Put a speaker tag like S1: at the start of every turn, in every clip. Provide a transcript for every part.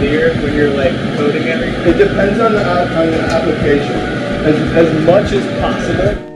S1: clear when you're like coding everything?
S2: It depends on the, on the application. As, as much as possible.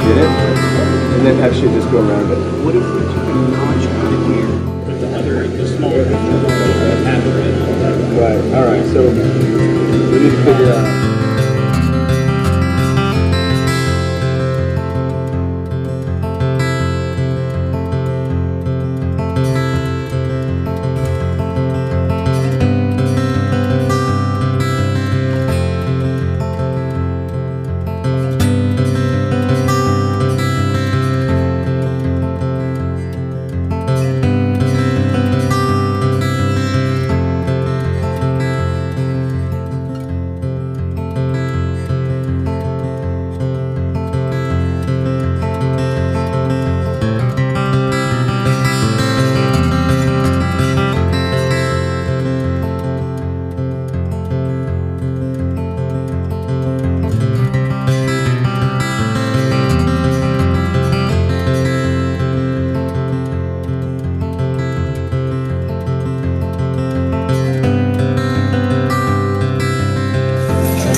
S3: Did it, and then have shit just go around it.
S4: What if we took a notch out of here? With the other, the smaller
S3: Right. All right. So we need to figure out.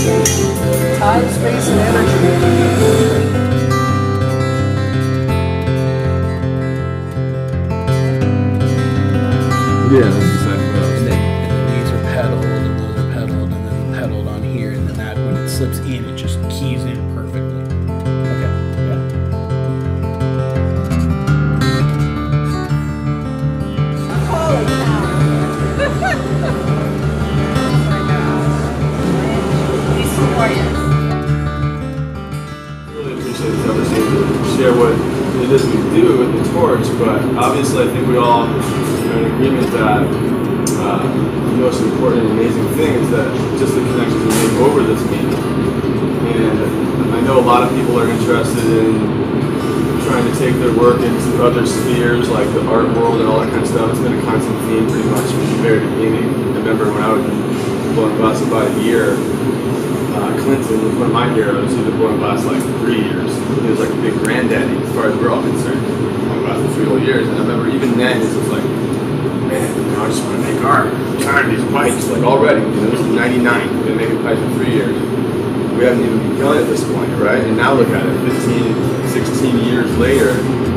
S4: Time, space, uh, and energy.
S3: Yeah,
S4: And these are pedaled, and those are pedaled, and then pedaled on here, and then that when it slips in, it
S5: but obviously I think we all are in agreement that uh, the most important and amazing thing is that other spheres like the art world and all that kind of stuff. It's been a constant theme pretty much from the very beginning. I remember when I was blowing glass about a year, uh, Clinton was one of my heroes. He'd been blowing glass like three years. He was like a big granddaddy as far as we're all concerned. Blowing glass for three whole years. And I remember even then, it was like, man, I just want to make art. I'm tired of these pipes. Like already, you know, this is 99. We've been making pipes for three years. We haven't even begun at this point, right? And now look at it, 15, 16 years later.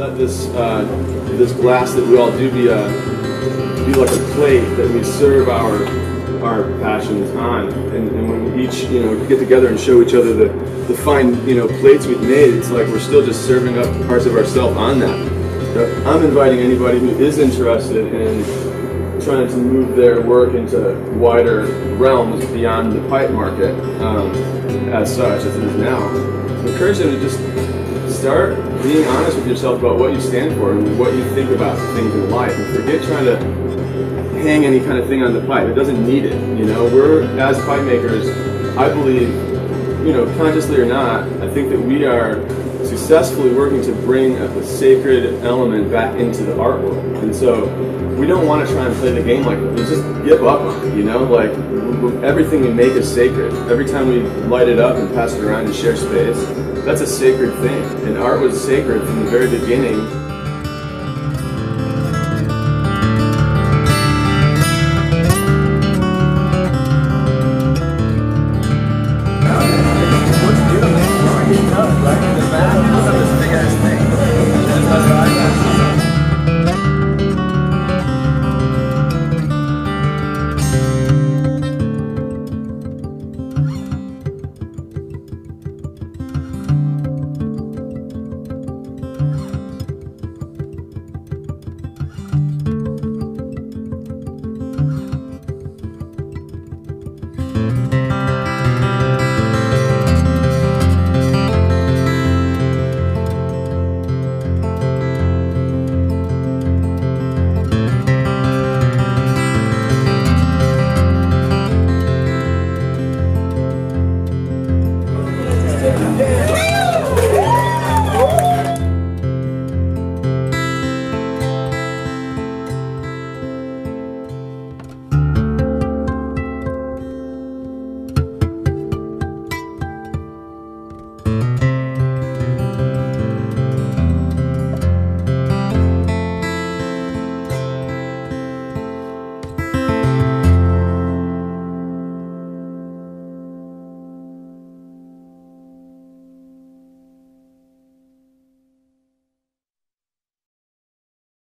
S5: Let this uh, this glass that we all do be a be like a plate that we serve our our passions on, and, and when we each you know get together and show each other the the fine you know plates we've made, it's like we're still just serving up parts of ourselves on that. I'm inviting anybody who is interested in trying to move their work into wider realms beyond the pipe market um, as such as it is now. I Encourage them to just start being honest with yourself about what you stand for and what you think about things in life, and forget trying to hang any kind of thing on the pipe. It doesn't need it. You know, we're as pipe makers. I believe, you know, consciously or not, I think that we are successfully working to bring a sacred element back into the art world. And so we don't want to try and play the game like. We just give up on it, you know? Like everything we make is sacred. Every time we light it up and pass it around and share space, that's a sacred thing. And art was sacred from the very beginning